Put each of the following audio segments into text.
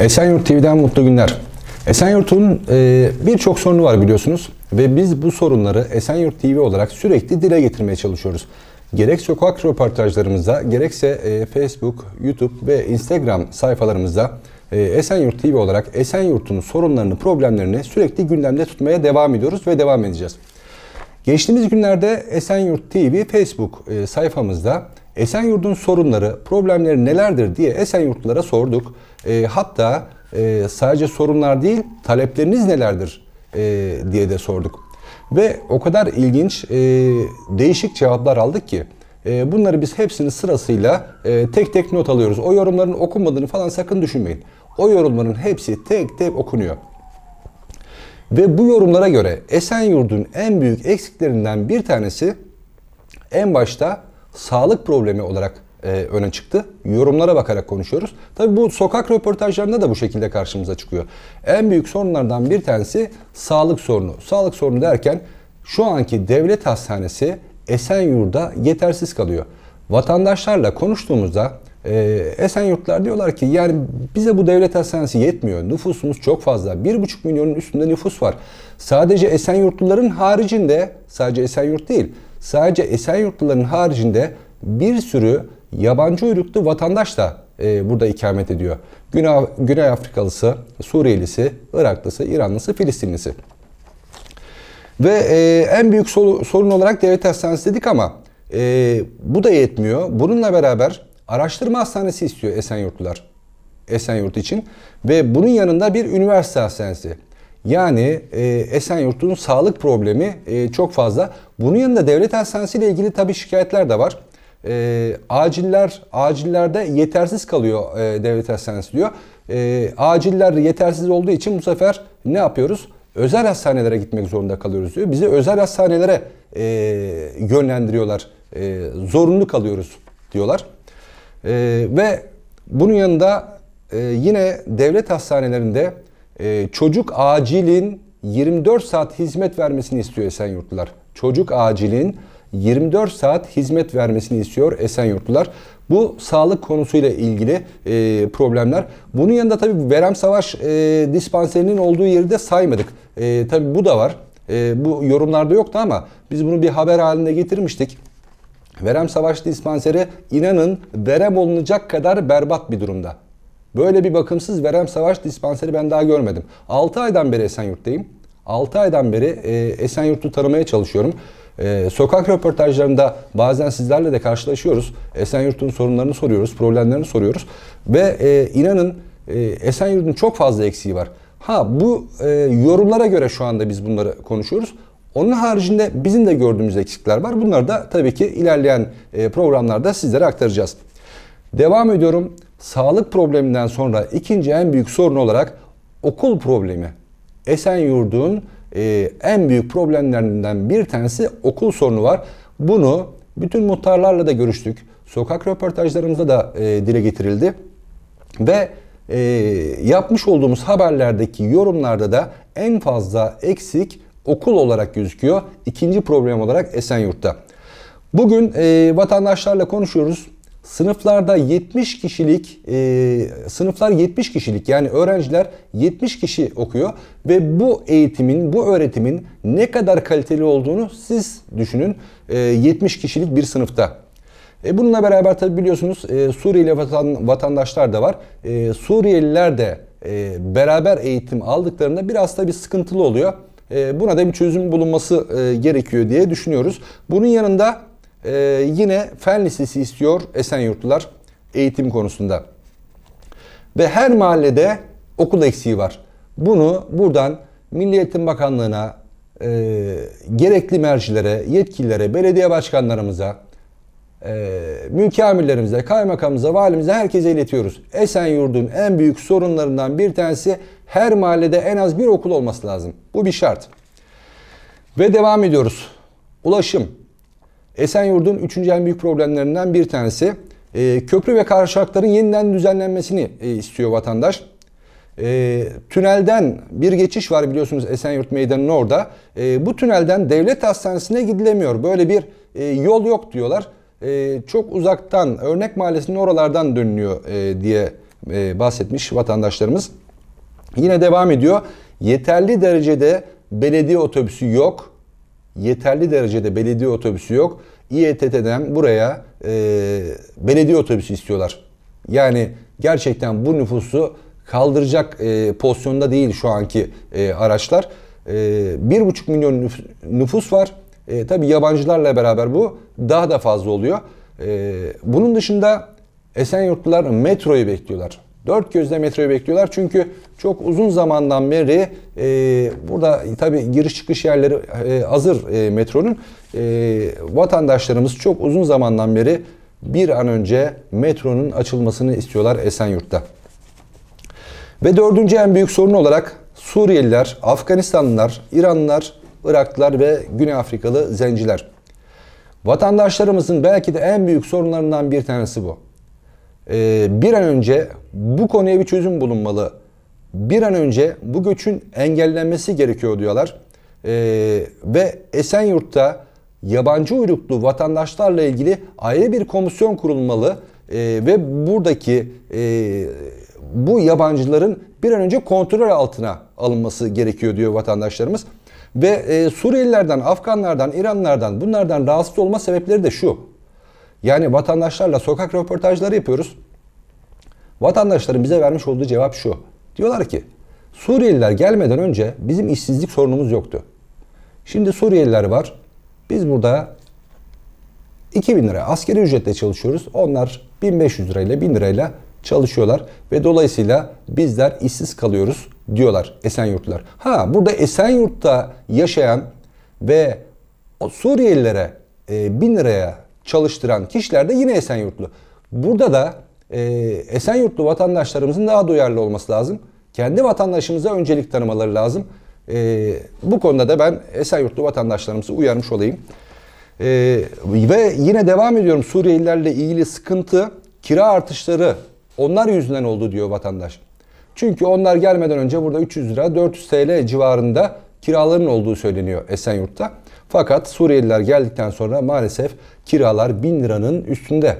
Esenyurt TV'den mutlu günler. Esenyurt'un e, birçok sorunu var biliyorsunuz ve biz bu sorunları Esenyurt TV olarak sürekli dile getirmeye çalışıyoruz. Gerek sokak röportajlarımızda, gerekse e, Facebook, YouTube ve Instagram sayfalarımızda e, Esenyurt TV olarak Esenyurt'un sorunlarını, problemlerini sürekli gündemde tutmaya devam ediyoruz ve devam edeceğiz. Geçtiğimiz günlerde Esenyurt TV Facebook e, sayfamızda Esenyurt'un sorunları, problemleri nelerdir diye Esenyurtlulara sorduk. E, hatta e, sadece sorunlar değil, talepleriniz nelerdir e, diye de sorduk. Ve o kadar ilginç, e, değişik cevaplar aldık ki e, bunları biz hepsini sırasıyla e, tek tek not alıyoruz. O yorumların okunmadığını falan sakın düşünmeyin. O yorumların hepsi tek tek okunuyor. Ve bu yorumlara göre Esenyurt'un en büyük eksiklerinden bir tanesi en başta sağlık problemi olarak e, öne çıktı. Yorumlara bakarak konuşuyoruz. Tabii bu sokak röportajlarında da bu şekilde karşımıza çıkıyor. En büyük sorunlardan bir tanesi sağlık sorunu. Sağlık sorunu derken şu anki devlet hastanesi Esenyurt'ta yetersiz kalıyor. Vatandaşlarla konuştuğumuzda e, Esenyurtlar diyorlar ki yani bize bu devlet hastanesi yetmiyor. Nüfusumuz çok fazla. 1,5 milyonun üstünde nüfus var. Sadece Esenyurtluların haricinde, sadece Esenyurt değil, sadece Esenyurtluların haricinde bir sürü yabancı uyruklu vatandaş da e, burada ikamet ediyor. Güney, Güney Afrikalısı, Suriyelisi, Iraklısı, İranlısı, Filistinlisi. Ve e, en büyük sorun olarak devlet hastanesi dedik ama e, bu da yetmiyor. Bununla beraber araştırma hastanesi istiyor Esenyurtlular. Esenyurt için. Ve bunun yanında bir üniversite hastanesi. Yani e, Esenyurt'un sağlık problemi e, çok fazla. Bunun yanında devlet hastanesi ile ilgili tabii şikayetler de var. E, aciller, acillerde yetersiz kalıyor e, devlet hastanesi diyor. E, aciller yetersiz olduğu için bu sefer ne yapıyoruz? Özel hastanelere gitmek zorunda kalıyoruz diyor. Bizi özel hastanelere e, yönlendiriyorlar. E, zorunlu kalıyoruz diyorlar. E, ve bunun yanında e, yine devlet hastanelerinde e, çocuk acilin 24 saat hizmet vermesini istiyor Esenyurtlular. Çocuk acilin 24 saat hizmet vermesini istiyor Esenyurtlular. Bu sağlık konusuyla ilgili e, problemler. Bunun yanında tabii Verem Savaş e, dispanserinin olduğu yeri de saymadık. E, tabii bu da var. E, bu yorumlarda yoktu ama biz bunu bir haber haline getirmiştik. Verem Savaş dispanseri inanın verem olunacak kadar berbat bir durumda. Böyle bir bakımsız verem savaş dispanseri ben daha görmedim. 6 aydan beri Esenyurt'tayım. 6 aydan beri e, Esenyurt'u tanımaya çalışıyorum. E, sokak röportajlarında bazen sizlerle de karşılaşıyoruz. Esenyurt'un sorunlarını soruyoruz, problemlerini soruyoruz. Ve e, inanın e, Esenyurt'un çok fazla eksiği var. Ha bu e, yorumlara göre şu anda biz bunları konuşuyoruz. Onun haricinde bizim de gördüğümüz eksikler var. Bunları da tabii ki ilerleyen e, programlarda sizlere aktaracağız. Devam ediyorum. Sağlık probleminden sonra ikinci en büyük sorun olarak okul problemi. Esenyurt'un e, en büyük problemlerinden bir tanesi okul sorunu var. Bunu bütün muhtarlarla da görüştük. Sokak röportajlarımızda da e, dile getirildi. Ve e, yapmış olduğumuz haberlerdeki yorumlarda da en fazla eksik okul olarak gözüküyor. İkinci problem olarak Esenyurt'ta. Bugün e, vatandaşlarla konuşuyoruz. Sınıflarda 70 kişilik, e, sınıflar 70 kişilik yani öğrenciler 70 kişi okuyor ve bu eğitimin, bu öğretimin ne kadar kaliteli olduğunu siz düşünün e, 70 kişilik bir sınıfta. E bununla beraber tabi biliyorsunuz e, Suriyeli vatan, vatandaşlar da var. E, Suriyeliler de e, beraber eğitim aldıklarında biraz da bir sıkıntılı oluyor. E, buna da bir çözüm bulunması e, gerekiyor diye düşünüyoruz. Bunun yanında e, yine fen lisesi istiyor Esenyurtlular eğitim konusunda. Ve her mahallede okul eksiği var. Bunu buradan Milli Eğitim Bakanlığı'na, e, gerekli mercilere, yetkililere, belediye başkanlarımıza, e, mülki amirlerimize, kaymakamımıza, valimize herkese iletiyoruz. Esenyurt'un en büyük sorunlarından bir tanesi her mahallede en az bir okul olması lazım. Bu bir şart. Ve devam ediyoruz. Ulaşım. Esenyurt'un üçüncü en büyük problemlerinden bir tanesi. E, köprü ve kavşakların yeniden düzenlenmesini e, istiyor vatandaş. E, tünelden bir geçiş var biliyorsunuz Esenyurt Meydanı'nın orada. E, bu tünelden devlet hastanesine gidilemiyor. Böyle bir e, yol yok diyorlar. E, çok uzaktan Örnek Mahallesi'nin oralardan dönülüyor e, diye e, bahsetmiş vatandaşlarımız. Yine devam ediyor. Yeterli derecede belediye otobüsü yok. Yeterli derecede belediye otobüsü yok. İETT'den buraya e, belediye otobüsü istiyorlar. Yani gerçekten bu nüfusu kaldıracak e, pozisyonda değil şu anki e, araçlar. E, bir buçuk milyon nüfus var. E, tabii yabancılarla beraber bu daha da fazla oluyor. E, bunun dışında Esenyurtlular metroyu bekliyorlar. Dört gözle metroyu bekliyorlar çünkü çok uzun zamandan beri e, burada tabii giriş çıkış yerleri e, hazır e, metronun. E, vatandaşlarımız çok uzun zamandan beri bir an önce metronun açılmasını istiyorlar Esenyurt'ta. Ve dördüncü en büyük sorun olarak Suriyeliler, Afganistanlılar, İranlılar, Iraklılar ve Güney Afrikalı zenciler. Vatandaşlarımızın belki de en büyük sorunlarından bir tanesi bu. Ee, bir an önce bu konuya bir çözüm bulunmalı. Bir an önce bu göçün engellenmesi gerekiyor diyorlar. Ee, ve Esenyurt'ta yabancı uyruklu vatandaşlarla ilgili ayrı bir komisyon kurulmalı. Ee, ve buradaki e, bu yabancıların bir an önce kontrol altına alınması gerekiyor diyor vatandaşlarımız. Ve e, Suriyelilerden, Afganlardan, İranlardan bunlardan rahatsız olma sebepleri de şu. Yani vatandaşlarla sokak röportajları yapıyoruz. Vatandaşların bize vermiş olduğu cevap şu. Diyorlar ki Suriyeliler gelmeden önce bizim işsizlik sorunumuz yoktu. Şimdi Suriyeliler var. Biz burada 2000 lira askeri ücretle çalışıyoruz. Onlar 1500 lirayla 1000 lirayla çalışıyorlar ve dolayısıyla bizler işsiz kalıyoruz diyorlar Esenyurtlular. Ha burada Esenyurt'ta yaşayan ve Suriyelilere e, 1000 liraya çalıştıran kişiler de yine Esenyurtlu. Burada da e, Esenyurtlu vatandaşlarımızın daha duyarlı olması lazım. Kendi vatandaşımıza öncelik tanımaları lazım. E, bu konuda da ben Esenyurtlu vatandaşlarımızı uyarmış olayım. E, ve yine devam ediyorum Suriyelilerle ilgili sıkıntı kira artışları onlar yüzünden oldu diyor vatandaş. Çünkü onlar gelmeden önce burada 300 lira 400 TL civarında kiraların olduğu söyleniyor Esenyurt'ta. Fakat Suriyeliler geldikten sonra maalesef kiralar 1000 liranın üstünde.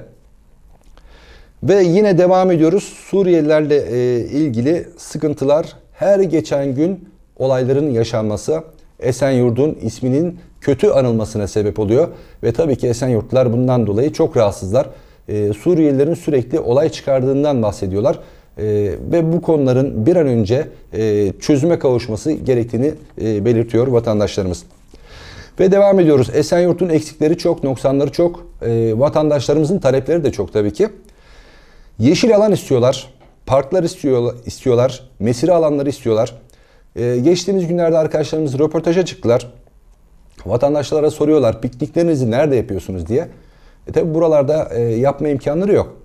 Ve yine devam ediyoruz. Suriyelilerle e, ilgili sıkıntılar her geçen gün olayların yaşanması Esenyurt'un isminin kötü anılmasına sebep oluyor. Ve tabii ki Esenyurtlular bundan dolayı çok rahatsızlar. E, Suriyelilerin sürekli olay çıkardığından bahsediyorlar. E, ve bu konuların bir an önce e, çözüme kavuşması gerektiğini e, belirtiyor vatandaşlarımız. Ve devam ediyoruz. Esenyurt'un eksikleri çok, noksanları çok. E, vatandaşlarımızın talepleri de çok tabii ki. Yeşil alan istiyorlar. Parklar istiyor, istiyorlar. Mesire alanları istiyorlar. E, geçtiğimiz günlerde arkadaşlarımız röportaja çıktılar. Vatandaşlara soruyorlar pikniklerinizi nerede yapıyorsunuz diye. E tabi buralarda e, yapma imkanları yok.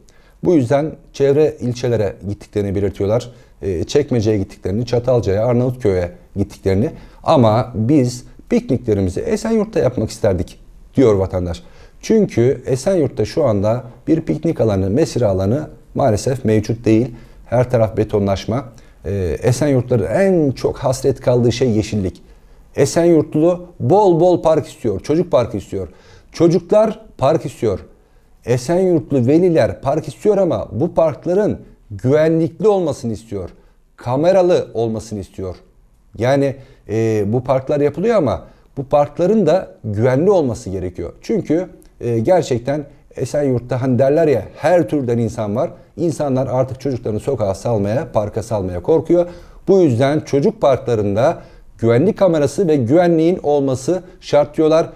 Bu yüzden çevre ilçelere gittiklerini belirtiyorlar. E, Çekmece'ye gittiklerini, Çatalca'ya, Arnavutköy'e gittiklerini. Ama biz pikniklerimizi Esenyurt'ta yapmak isterdik diyor vatandaş. Çünkü Esenyurt'ta şu anda bir piknik alanı, mesire alanı maalesef mevcut değil. Her taraf betonlaşma. Ee, Esenyurtların en çok hasret kaldığı şey yeşillik. Esenyurtlu bol bol park istiyor, çocuk parkı istiyor. Çocuklar park istiyor. Esenyurtlu veliler park istiyor ama bu parkların güvenlikli olmasını istiyor. Kameralı olmasını istiyor. Yani e, bu parklar yapılıyor ama bu parkların da güvenli olması gerekiyor. Çünkü e, gerçekten Esenyurt'ta hani derler ya her türden insan var. İnsanlar artık çocuklarını sokağa salmaya, parka salmaya korkuyor. Bu yüzden çocuk parklarında güvenlik kamerası ve güvenliğin olması şart diyorlar.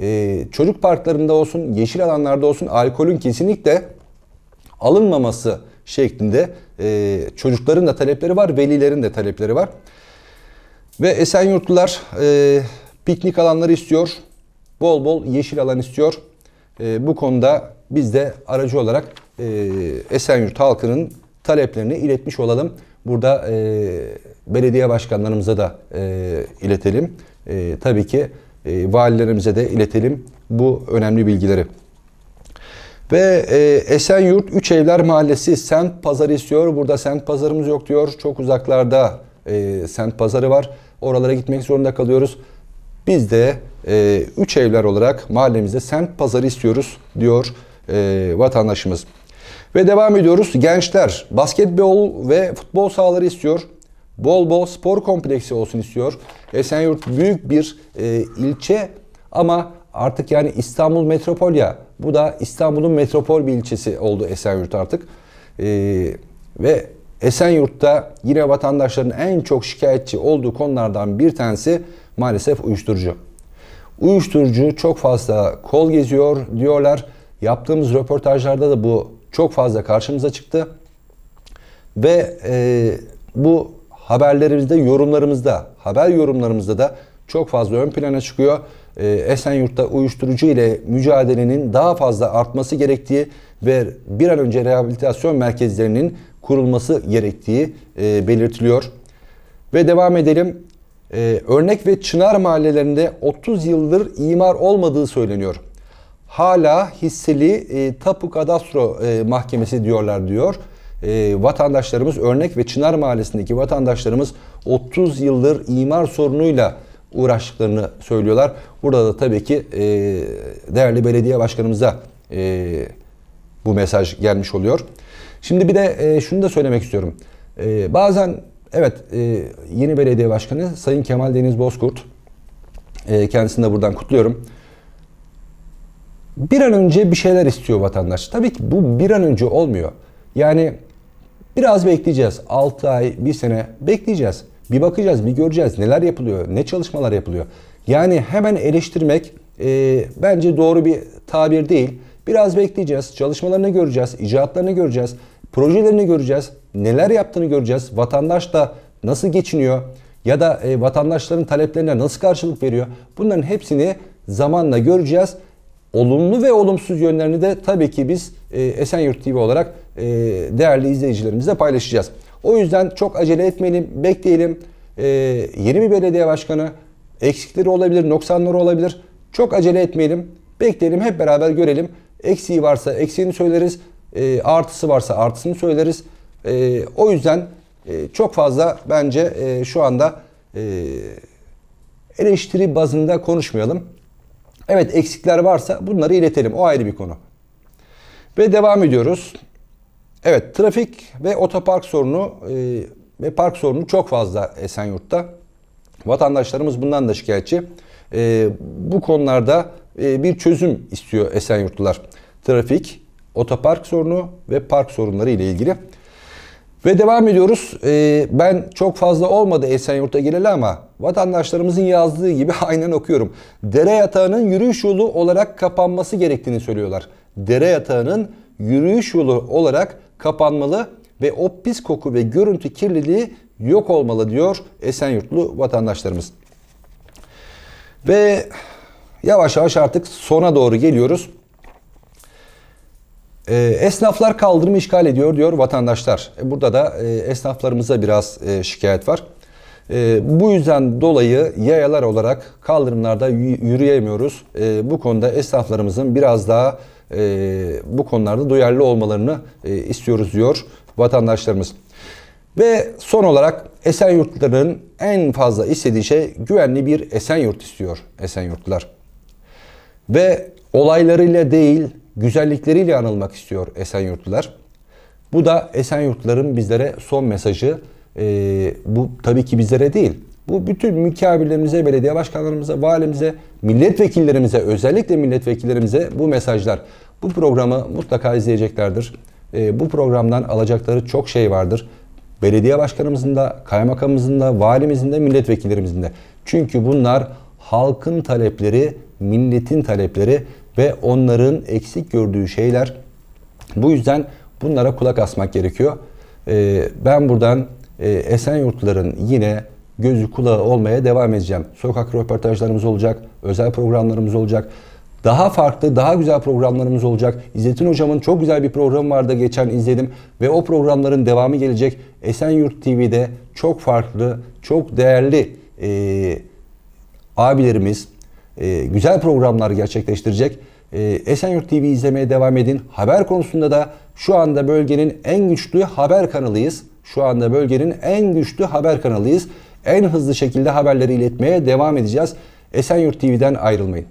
Ee, çocuk parklarında olsun, yeşil alanlarda olsun alkolün kesinlikle alınmaması şeklinde e, çocukların da talepleri var, velilerin de talepleri var. Ve Esenyurtlular e, piknik alanları istiyor, bol bol yeşil alan istiyor. E, bu konuda biz de aracı olarak e, Esenyurt halkının taleplerini iletmiş olalım. Burada e, belediye başkanlarımıza da e, iletelim. E, tabii ki e, valilerimize de iletelim bu önemli bilgileri. Ve e, Esenyurt Üç Evler Mahallesi semt pazarı istiyor. Burada semt pazarımız yok diyor. Çok uzaklarda e, semt pazarı var. Oralara gitmek zorunda kalıyoruz. Biz de e, Üç Evler olarak mahallemizde semt pazarı istiyoruz diyor e, vatandaşımız. Ve devam ediyoruz. Gençler basketbol ve futbol sahaları istiyor. Bol bol spor kompleksi olsun istiyor. Esenyurt büyük bir e, ilçe ama artık yani İstanbul metropol ya. Bu da İstanbul'un metropol bir ilçesi oldu Esenyurt artık. E, ve Esenyurt'ta yine vatandaşların en çok şikayetçi olduğu konulardan bir tanesi maalesef uyuşturucu. Uyuşturucu çok fazla kol geziyor diyorlar. Yaptığımız röportajlarda da bu çok fazla karşımıza çıktı. Ve e, bu haberlerimizde, yorumlarımızda, haber yorumlarımızda da çok fazla ön plana çıkıyor. E, Esenyurt'ta uyuşturucu ile mücadelenin daha fazla artması gerektiği ve bir an önce rehabilitasyon merkezlerinin kurulması gerektiği e, belirtiliyor. Ve devam edelim. E, örnek ve Çınar mahallelerinde 30 yıldır imar olmadığı söyleniyor. Hala hisseli e, tapu kadastro e, mahkemesi diyorlar diyor. E, vatandaşlarımız Örnek ve Çınar mahallesindeki vatandaşlarımız 30 yıldır imar sorunuyla uğraştıklarını söylüyorlar. Burada da tabii ki e, değerli belediye başkanımıza e, bu mesaj gelmiş oluyor. Şimdi bir de e, şunu da söylemek istiyorum. E, bazen evet e, yeni belediye başkanı Sayın Kemal Deniz Bozkurt e, kendisini de buradan kutluyorum. Bir an önce bir şeyler istiyor vatandaş. Tabii ki bu bir an önce olmuyor. Yani biraz bekleyeceğiz. 6 ay, 1 sene bekleyeceğiz. Bir bakacağız, bir göreceğiz neler yapılıyor, ne çalışmalar yapılıyor. Yani hemen eleştirmek e, bence doğru bir tabir değil. Biraz bekleyeceğiz, çalışmalarını göreceğiz, icraatlarını göreceğiz, projelerini göreceğiz, neler yaptığını göreceğiz. Vatandaş da nasıl geçiniyor ya da e, vatandaşların taleplerine nasıl karşılık veriyor. Bunların hepsini zamanla göreceğiz. Olumlu ve olumsuz yönlerini de tabii ki biz e, Esenyurt TV olarak e, değerli izleyicilerimizle paylaşacağız. O yüzden çok acele etmeyelim, bekleyelim. E, yeni bir belediye başkanı eksikleri olabilir, noksanları olabilir. Çok acele etmeyelim, bekleyelim, hep beraber görelim. Eksiği varsa eksiğini söyleriz, e, artısı varsa artısını söyleriz. E, o yüzden e, çok fazla bence e, şu anda e, eleştiri bazında konuşmayalım. Evet eksikler varsa bunları iletelim. O ayrı bir konu. Ve devam ediyoruz. Evet trafik ve otopark sorunu e, ve park sorunu çok fazla Esenyurt'ta. Vatandaşlarımız bundan da şikayetçi. E, bu konularda e, bir çözüm istiyor Esenyurtlular. Trafik, otopark sorunu ve park sorunları ile ilgili. Ve devam ediyoruz. Ee, ben çok fazla olmadı Esenyurt'a geleli ama vatandaşlarımızın yazdığı gibi aynen okuyorum. Dere yatağının yürüyüş yolu olarak kapanması gerektiğini söylüyorlar. Dere yatağının yürüyüş yolu olarak kapanmalı ve o pis koku ve görüntü kirliliği yok olmalı diyor Esenyurtlu vatandaşlarımız. Ve yavaş yavaş artık sona doğru geliyoruz. E, esnaflar kaldırımı işgal ediyor diyor vatandaşlar. E, burada da e, esnaflarımıza biraz e, şikayet var. E, bu yüzden dolayı yayalar olarak kaldırımlarda yürüyemiyoruz. E, bu konuda esnaflarımızın biraz daha e, bu konularda duyarlı olmalarını e, istiyoruz diyor vatandaşlarımız. Ve son olarak Esenyurtluların en fazla istediği şey güvenli bir Esenyurt istiyor Esenyurtlular. Ve olaylarıyla değil güzellikleriyle anılmak istiyor Esenyurtlular. Bu da Esenyurtluların bizlere son mesajı. Ee, bu tabii ki bizlere değil. Bu bütün mükavvirlerimize, belediye başkanlarımıza, valimize, milletvekillerimize, özellikle milletvekillerimize bu mesajlar. Bu programı mutlaka izleyeceklerdir. Ee, bu programdan alacakları çok şey vardır. Belediye başkanımızın da, kaymakamımızın da, valimizin de, milletvekillerimizin de. Çünkü bunlar halkın talepleri, milletin talepleri ve onların eksik gördüğü şeyler. Bu yüzden bunlara kulak asmak gerekiyor. Ee, ben buradan e, Esenyurtluların yine gözü kulağı olmaya devam edeceğim. Sokak röportajlarımız olacak, özel programlarımız olacak. Daha farklı, daha güzel programlarımız olacak. İzzettin Hocam'ın çok güzel bir programı vardı geçen izledim ve o programların devamı gelecek. Esenyurt TV'de çok farklı, çok değerli e, abilerimiz e, güzel programlar gerçekleştirecek. E, Esenyurt TV izlemeye devam edin. Haber konusunda da şu anda bölgenin en güçlü haber kanalıyız. Şu anda bölgenin en güçlü haber kanalıyız. En hızlı şekilde haberleri iletmeye devam edeceğiz. Esenyurt TV'den ayrılmayın.